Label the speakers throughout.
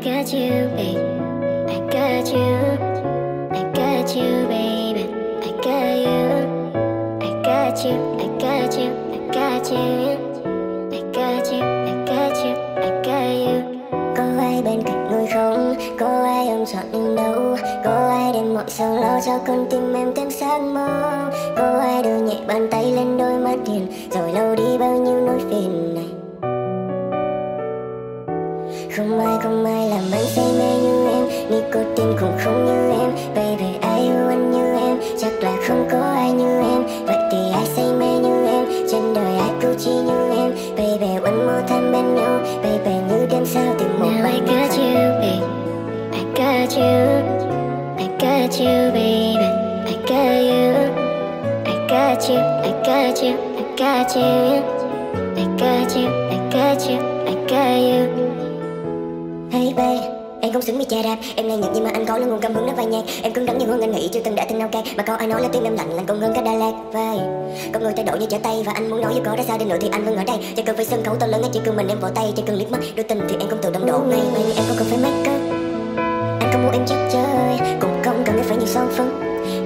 Speaker 1: Got you, babe. I got you. I got you, baby. I got you. I got you. I got you. I got you. I got you. I got you. I got you.
Speaker 2: Có ai bên cạnh người không? Có ai ôm chọn đứng đâu? Có ai đến mọi sầu lo cho con tim em thêm sáng mơ? Có ai đưa nhẹ bàn tay lên đôi mắt hiền rồi lâu đi bao nhiêu nỗi phiền? Không ai không ai làm anh say mê như em. Nicotine cũng không như em. Baby ai yêu anh như em? Chắc là không có ai như em. Vậy thì ai say mê như em? Trên đời ai câu chi như em? Baby one more time bên nhau. Baby như đêm sao từng một Now I got
Speaker 1: you baby, I got you. I got you baby. I got you. I got you I got you I got you. I got you I got you I got you
Speaker 2: baby. Em không xứng với cha rap Em nay nhạc nhưng mà anh có là nguồn cảm hứng nó vai nhạc. Em cứng rắn như hơn anh nghĩ chưa từng đã từng nao cay Mà có ai nói là tim em lạnh lạnh con hơn cả Đà Lạt Vai. Con người thay đổi như trở tay Và anh muốn nói dù có ra xa đến nữa thì anh vẫn ở đây. Chỉ cần phải sân khấu to lớn anh chỉ cần mình em vỗ tay Chỉ cần liếc mắt đôi tình thì em không tự động đổ. Ngay Baby em không cần phải make up. Anh không muốn em chắc chơi Cũng không cần phải nhiều son phấn.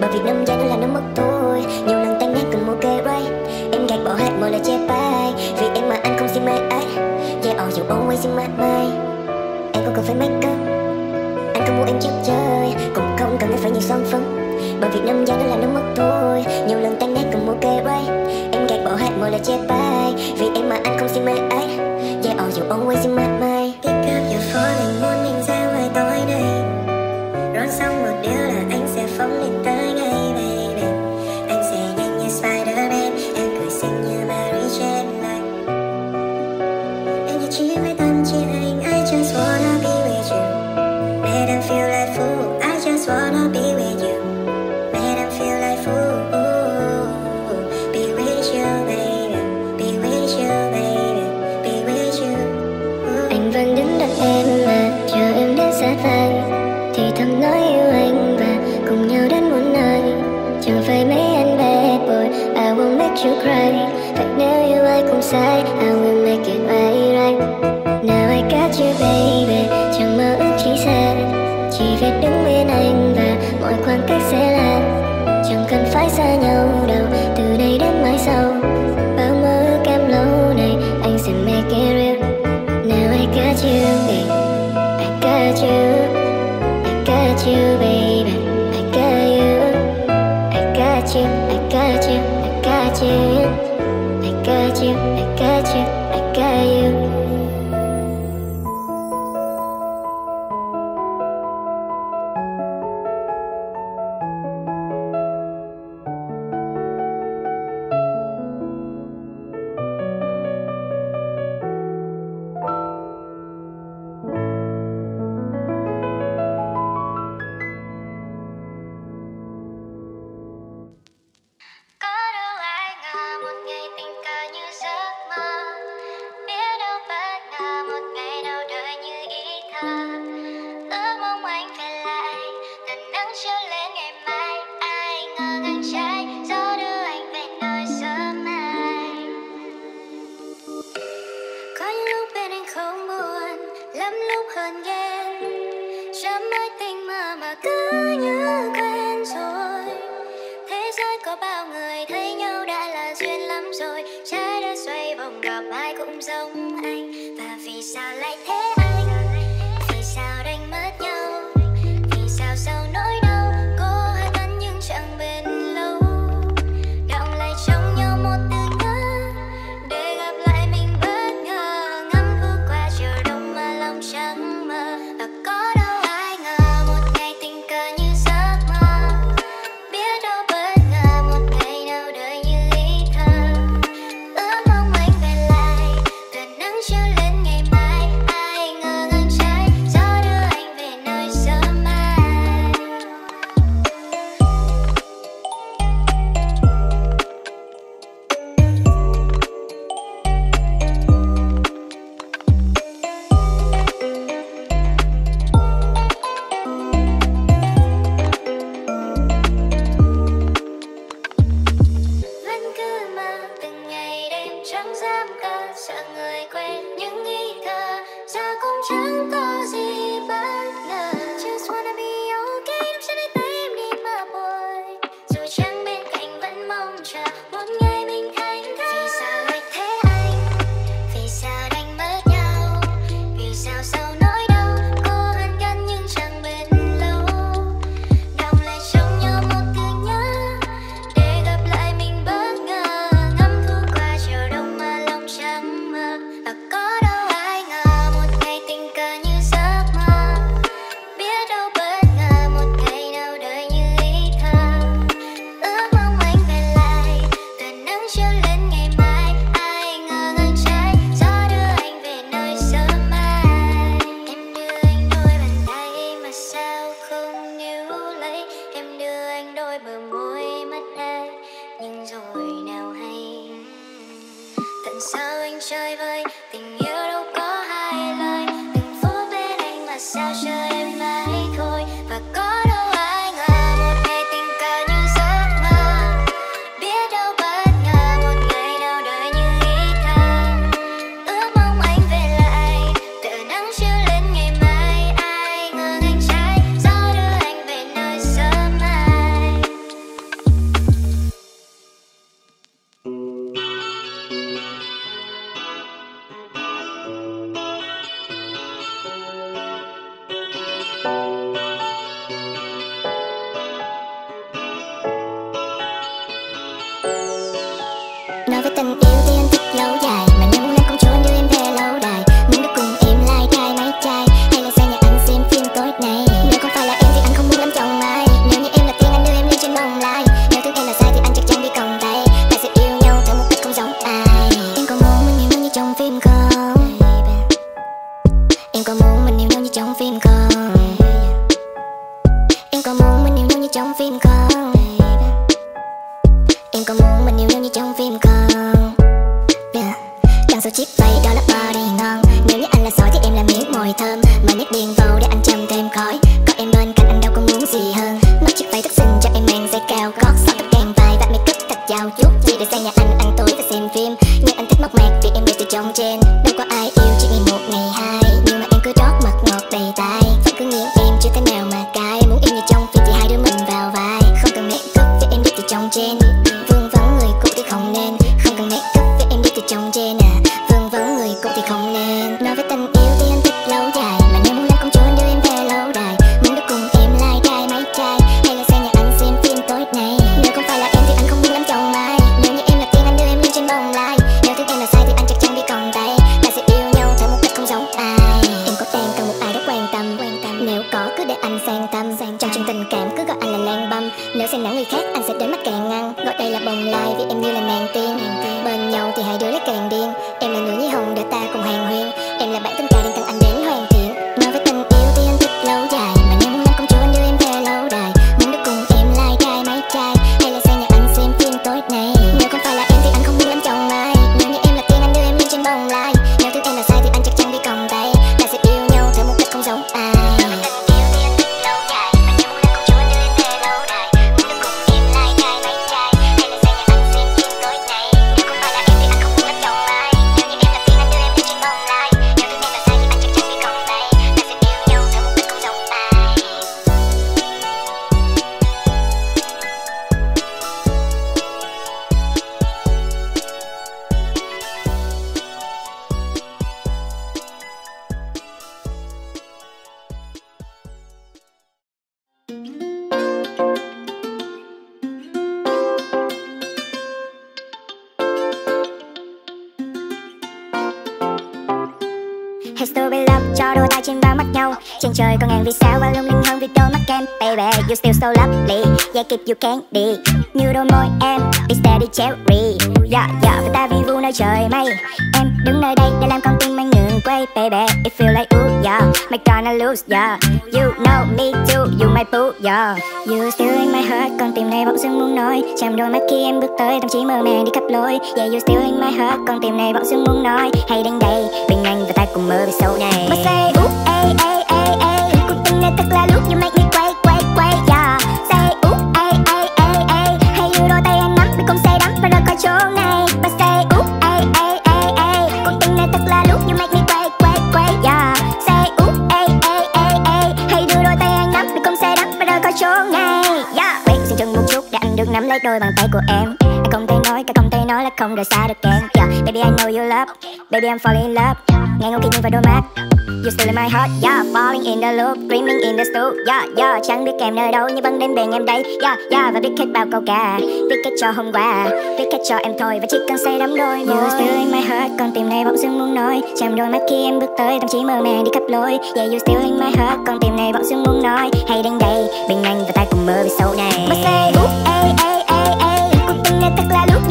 Speaker 2: Bởi vì năm giây nó là nó mất thôi. Nhiều lần tan nát cần một cây ray Em gạt bỏ hết mọi lời che bay Vì em mà anh không xin mai ai dạ, Yeah, oh, you always in my mind em không cần phải make up. Anh không muốn em chịu chơi Cũng không cần phải nhiều son phấn. Bởi vì năm giây đó là nó mất thôi Nhiều lần tan nát cùng mua cây ray. Em gạt bỏ hết mọi lời chê bai Vì em mà anh không xin mê ấy. Yeah, oh, you always in my mind.
Speaker 1: inside
Speaker 3: 번개 đôi bờ môi mất ai nhưng rồi nào hay. Tận sao anh chơi với tình yêu Nếu có, cứ để anh sang tâm. Trong chuyện tình cảm, cứ gọi anh là lang băm. Nếu xem nắng người khác, anh sẽ đến mắt càng ngăn. Gọi đây là bồng lai, vì em như là nàng tiên.
Speaker 4: Bên nhau thì hai đứa lấy càng
Speaker 3: điên. Em là nữ nhi hồng để ta cùng hoàng huyên. Em là bạn tính ca đang
Speaker 4: tăng anh Still so lovely, dây kẹp keep you candy Như đôi môi em be steady cherry Yeah yeah và ta vi vu nơi trời mây. Em đứng nơi đây để làm con tim anh ngừng quay Baby. It feel like ooh yeah. My gonna lose yeah. You know me too you my boo yeah. You still in my heart con tim này bỗng dưng muốn nói Chạm đôi mắt khi em bước tới tâm trí mơ màng đi khắp lối. Yeah you still in my heart con tim này bỗng dưng muốn nói Hãy đến đây bên anh và ta cùng mơ về sau này.
Speaker 3: But
Speaker 4: say ooh ay ay ay ay. Cuộc tình này thật là lúc you make me lấy đôi bàn tay của em. Anh không thể nói, cả không thể nói là không rời xa được em. Yeah, Baby I know you love, baby I'm falling in love. Ngay ngóng khi nhìn vào đôi mắt. You still in my heart, yeah Falling in the loop, dreaming in the stoop Yeah, yeah Chẳng biết em nơi đâu nhưng vẫn đến bên em đây Yeah, yeah Và biết hết bao câu ca Biết hết cho hôm qua Biết hết cho em thôi Và chỉ cần say đắm đôi môi. You still in my heart Con tim này bỗng dưng muốn nói Chạm đôi mắt khi em bước tới Tâm trí mơ màng đi khắp lối. Yeah, you still in my heart Con tim này bỗng dưng muốn nói Hãy đến đây Bên anh và ta cùng mơ về sâu này. But say, ooh, ey, ey, ey, ey Cuộc tình này thật là lúc